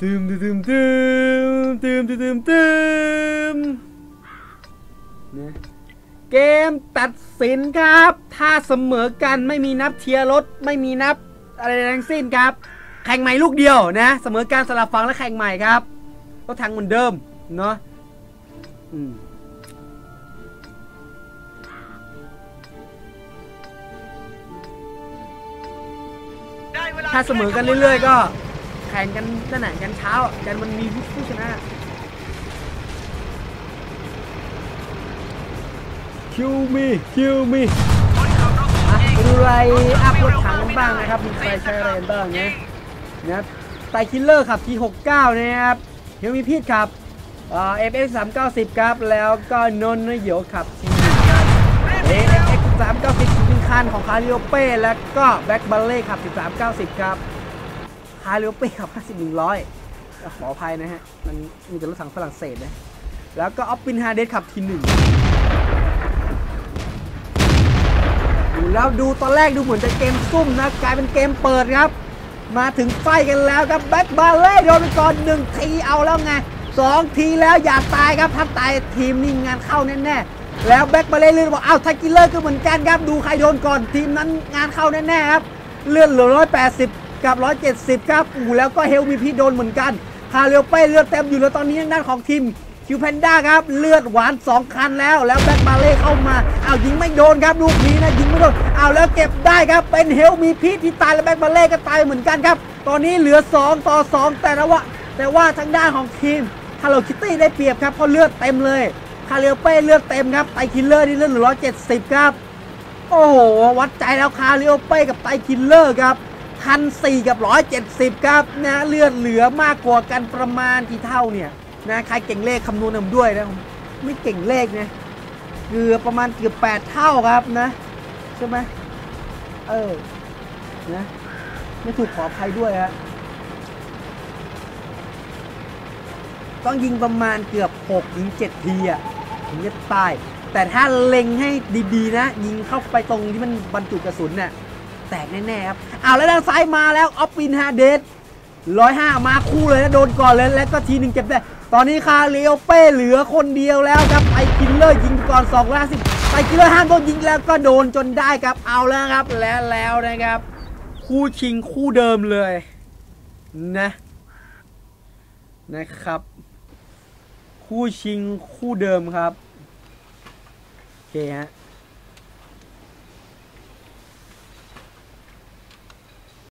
ตึมตึมตึมตึมตึมตึมตึมนะเกมตัดสินครับ ถ้าเสมอกันไม่มีนับเทียร์รถไม่มีนับอะไรทั้งสิ้นครับ แข่งใหม่ลูกเดียวนะ เสมอการสลับฝั่งและแข่งใหม่ครับ ก็ทางเหมือนเดิมเนาะอืมถ้าเสมอกันเรื่อยๆ ก็ ข่งกันนั่นแหละกันเช้ากันมันมีผู้ชนะคิวมีคิวมีอะไปดูไรอัพรถถังกันบ้างนะครับมีใครใช้อะไรกันบ้างนะนะครับไตคิลเลอร์ขับ T69 นะครับเฮลมีพีทขับเอ่อ FX 390ครับ แล้วก็นนท์เหยวขับ T เอ็กซ์สามเก้าสิบเป็นคันของคาริโอเป้ แล้วก็แบ็กบัลเล่ขับ1390ครับ คาริโอเป้ขับ 50 100 ขออภัยนะฮะ มันมีแต่รถถังฝรั่งเศสนะ แล้วก็ออฟปินฮาเดสขับทีหนึ่งดูแล้วดูตอนแรกดูเหมือนจะเกมซุ่มนะ กลายเป็นเกมเปิดครับ มาถึงไฟกันแล้วครับแบ็กบาเล่โดนไปก่อนหนึ่งทีเอาแล้วไงสองทีแล้วอย่าตายครับถ้าตายทีมนี่งานเข้าแน่ๆแล้วแบ็กบาเล่เลื่อนบอกอ้าวไทกิลเลอร์ก็เหมือนกันครับดูใครโดนก่อนทีมนั้นงานเข้าแน่ๆครับเลื่อนเหลือ180 กับ170 ครับอูแล้วก็เฮลมีพีโดนเหมือนกัน คาเรียวเป้เลือดเต็มอยู่แล้วตอนนี้ทางด้านของทีมคิวแพนด้าครับ เลือดหวาน 2 คันแล้ว แล้วแบ็กบาเล่เข้ามาเอายิงไม่โดนครับลูกนี้นะยิงไม่โดนเอาแล้วเก็บได้ครับ เป็นเฮลมีพีที่ตายแล้วแบ็กบาเล่ก็ตายเหมือนกันครับ ตอนนี้เหลือ 2 ต่อ 2 แต่ละว่า แต่ว่าทางด้านของทีม Hello Kitty ได้เปรียบครับเพราะเลือดเต็มเลยคาเรียวเป้เลือดเต็มครับไตคิลเลอร์นี่เลือดเหลือ170ครับ โอ้โห วัดใจแล้วคาเรียวเป้กับไตคิลเลอร์ครับ พันสี่กับร้อยเจ็ดสิบครับนะเลือดเหลือมากกว่ากันประมาณกี่เท่าเนี่ยนะใครเก่งเลขคำนวณนำด้วยนะไม่เก่งเลขนะเกือบประมาณเกือบแปดเท่าครับนะใช่ไหมเออนะไม่ถูกขออภัยด้วยฮะต้องยิงประมาณเกือบ6ถึง7ทีอะถึงจะตาย แต่ถ้าเล็งให้ดีๆนะ ยิงเข้าไปตรงที่มันบรรจุกระสุนเนี่ย แตกแน่ๆครับเอาแล้วด้านซ้ายมาแล้วออฟฟินฮาเดสร้อยห้ามาคู่เลยนะโดนก่อนเลยแล้วก็ทีหนึ่งเก็บได้ตอนนี้คาเลียวเป้เหลือคนเดียวแล้วครับไอคิลเลอร์ยิงก่อน2องล่าสิบไอคิลเลอร์ห้ามโดนยิงแล้วก็โดนจนได้ครับเอาแล้วครับแล้วแล้วนะครับ คู่ชิงคู่เดิมเลยนะนะครับ คู่ชิงคู่เดิมครับโอเคฮะ